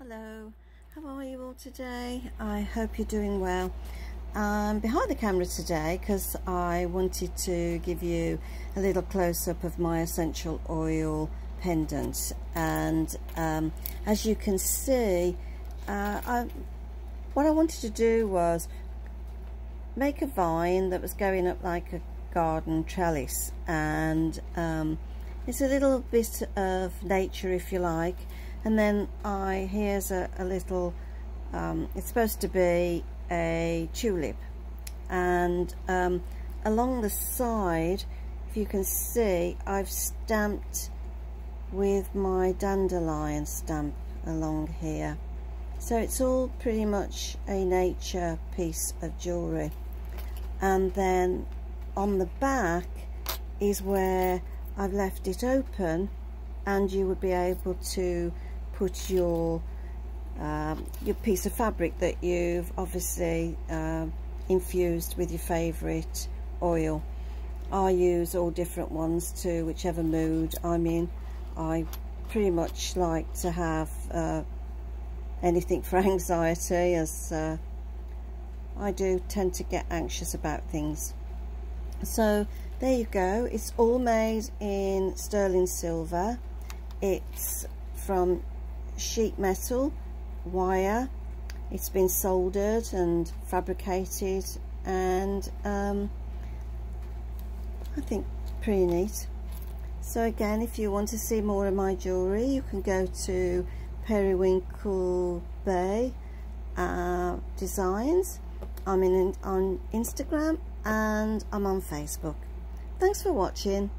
Hello, how are you all today? I hope you're doing well. I'm behind the camera today because I wanted to give you a little close-up of my essential oil pendant and um, as you can see uh, I, what I wanted to do was make a vine that was going up like a garden trellis and um, it's a little bit of nature if you like and then I here's a, a little um, it's supposed to be a tulip. And um, along the side if you can see I've stamped with my dandelion stamp along here. So it's all pretty much a nature piece of jewellery. And then on the back is where I've left it open and you would be able to put your um, your piece of fabric that you've obviously uh, infused with your favourite oil. I use all different ones to whichever mood I'm in. I pretty much like to have uh, anything for anxiety as uh, I do tend to get anxious about things. So there you go. It's all made in sterling silver. It's from sheet metal wire. It's been soldered and fabricated and um, I think pretty neat. So again if you want to see more of my jewellery you can go to Periwinkle Bay uh, Designs. I'm in on Instagram and I'm on Facebook. Thanks for watching